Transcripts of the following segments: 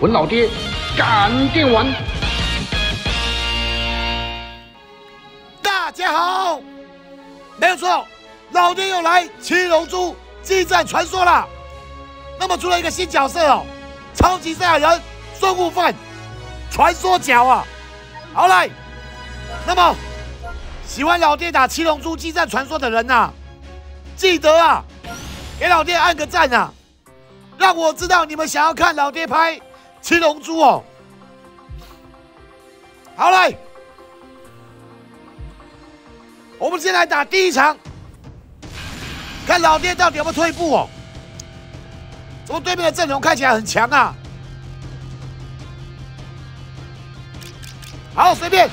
文老爹赶电玩。大家好，没有错，老爹又来《七龙珠激战传说》了。那么出了一个新角色哦，超级赛亚人孙悟饭，传说角啊。好嘞，那么喜欢老爹打《七龙珠激战传说》的人呐，记得啊，给老爹按个赞啊，让我知道你们想要看老爹拍《七龙珠》哦。好来。我们先来打第一场，看老爹到底有没有退步哦。怎么对面的阵容看起来很强啊？好，随便。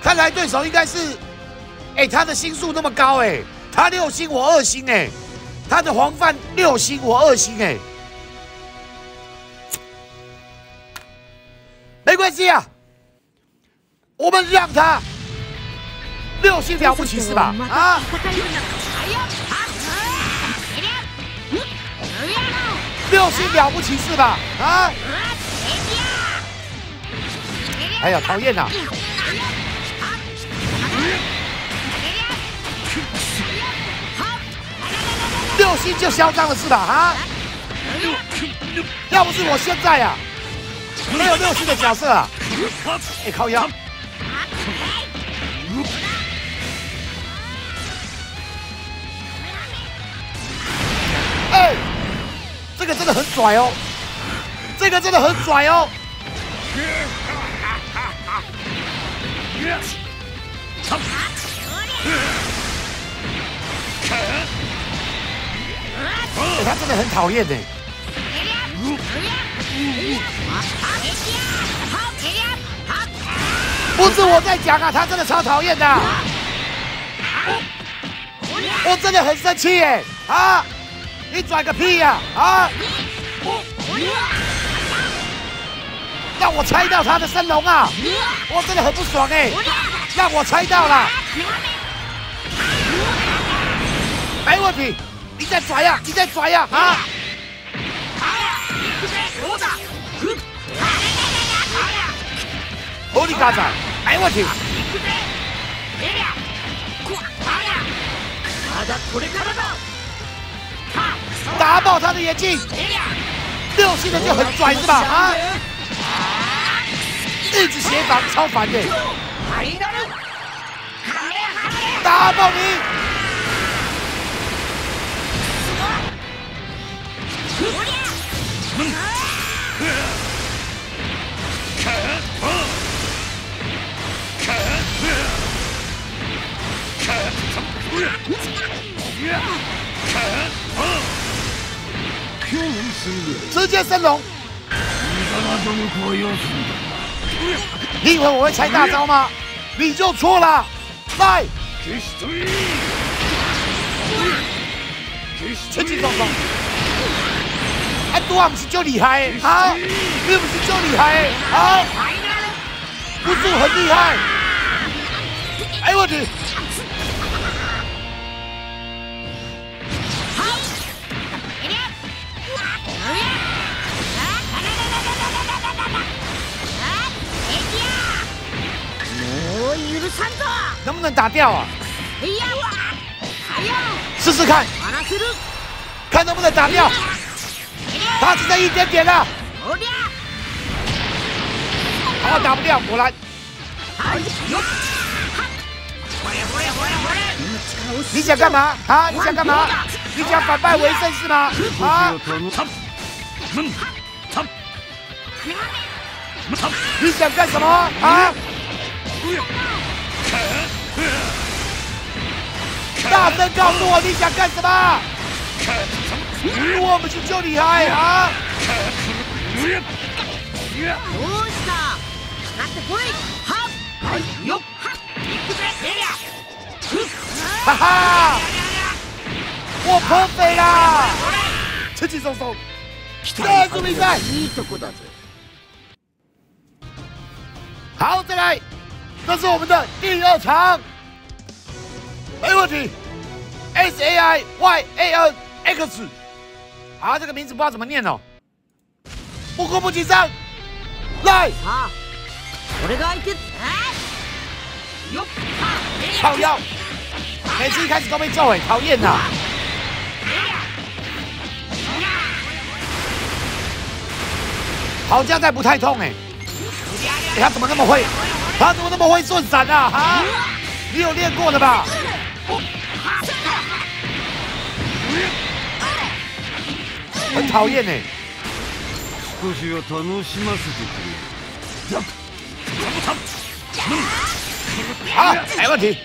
看来对手应该是，哎，他的星数那么高哎，他六星我二星哎，他的黄饭六星我二星哎。没关系啊，我们让他六星了不起是吧？啊！六星了不起是吧？啊！哎呀，讨厌呐！六星就嚣张了是吧？啊！要不是我现在呀。没有六星的角色啊！哎，靠腰！哎，这个真的很拽哦！这个真的很拽哦！真的很讨厌呢。不是我在讲啊，他真的超讨厌的，我真的很生气耶！啊，你拽个屁呀！啊，让我猜到他的升龙啊！我真的很不爽哎！让我猜到了，没问题，你再拽呀，你再拽呀！啊！火力加载，没问题。打爆他的眼睛，六星的就很拽是吧？啊！一直协防，超烦的。打爆你！直接升龙！你以为我会猜大招吗？你就错了！来，轻轻松松。哎，多啊，不是就厉害啊！你不是就厉害啊！不是很厉害？哎，我去！能不能打掉啊？试试看，看能不能打掉。他只剩一点点了，好打不掉，果然。你想干嘛啊？你想干嘛？你想反败为胜是吗？啊？你想干什么啊？大声告诉我你想干什么！我们是就厉害啊！哈哈！我破费啦！轻轻松松，结束比赛。好，再来，这是我们的第二场，没问题。S A I Y A N X。啊，这个名字不知道怎么念哦。不哭不紧张，来。好，我这个相手。靠腰，每次一开始都被揍哎，讨厌呐！好像在不太痛哎，他怎么那么会？他怎么那么会顺闪啊？哈，你有练过的吧？很讨厌哎。好，没问题。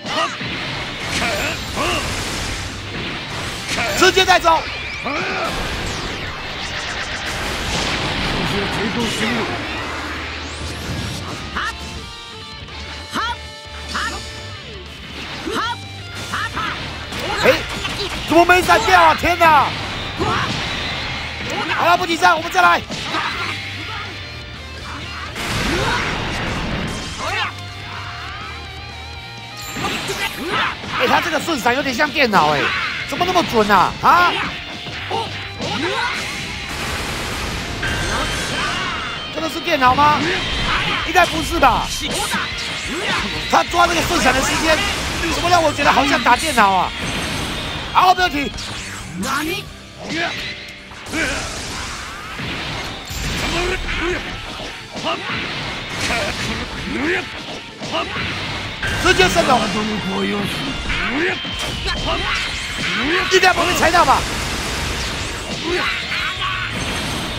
直接带走。哎，怎么没闪掉啊？天哪！好了，不紧张，我们再来。哎，他这个顺闪有点像电脑哎，怎么那么准啊？啊？真的是电脑吗？应该不是吧？他抓这个顺闪的时间，怎么让我觉得好像打电脑啊？好，没问题。直接升龙，应该不会踩到吧？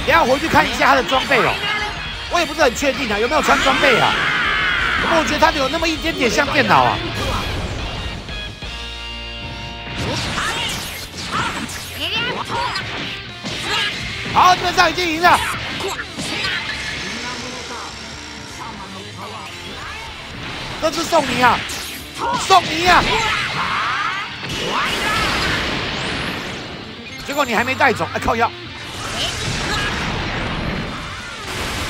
等下回去看一下他的装备哦，我也不是很确定啊，有没有穿装备啊？不过我觉得他有那么一点点像电脑啊。好，基本上已经赢了。这是送你啊！送你啊！结果你还没带走，哎靠腰！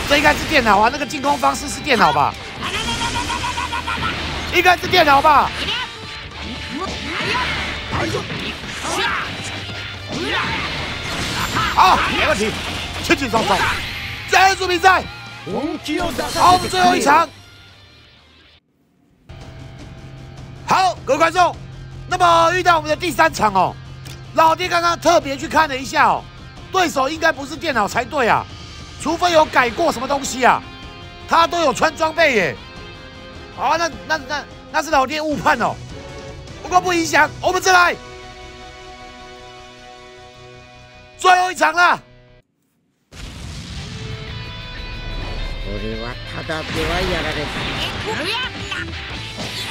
这应该是电脑啊，那个进攻方式是电脑吧？应该是电脑吧？好，没问题，轻轻松松，结束比赛。好，最后一场。各位观众，那么遇到我们的第三场哦，老爹刚刚特别去看了一下哦，对手应该不是电脑才对啊，除非有改过什么东西啊，他都有穿装备耶。好，那那那那是老爹误判哦，不过不影响，我们再来，最后一场了。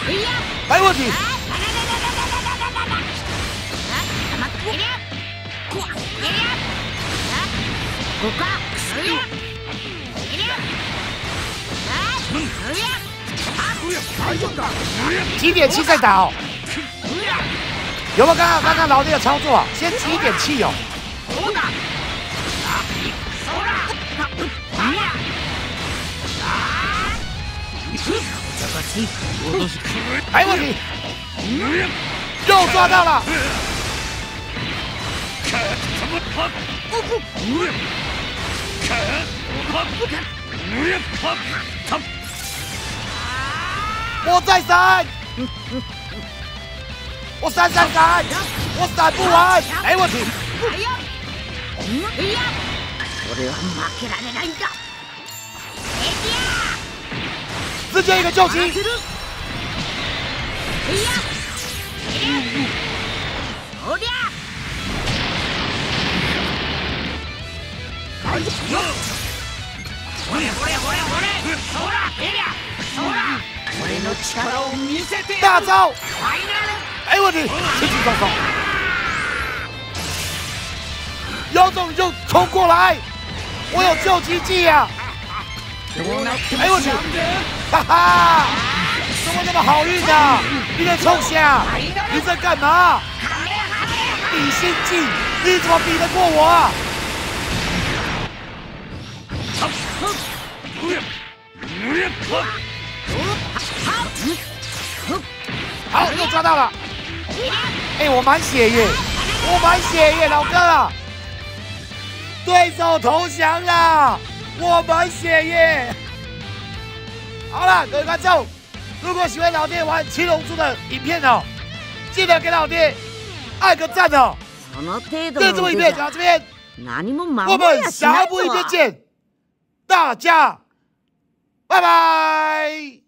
没问题。几点气再打哦？有没有刚刚刚刚老弟的操作？先提点气哦。没问题，又抓到了。我再闪，我闪闪闪，我闪不完，没问题。直接一个救急！大招！哎问题，轻轻松松。有种你就冲过来，我有救急技呀！没问题。哈哈！怎么那么好运啊？你在冲下？你在干嘛？比心计，你怎么比得过我？好，又抓到了。哎，我满血耶，我满血耶，老哥啊！对手投降了，我们血液！好了，各位观众，如果喜欢老爹玩七龙珠的影片哦，记得给老爹按个赞哦。这部影片讲到这边，我们下部影片见，大家拜拜。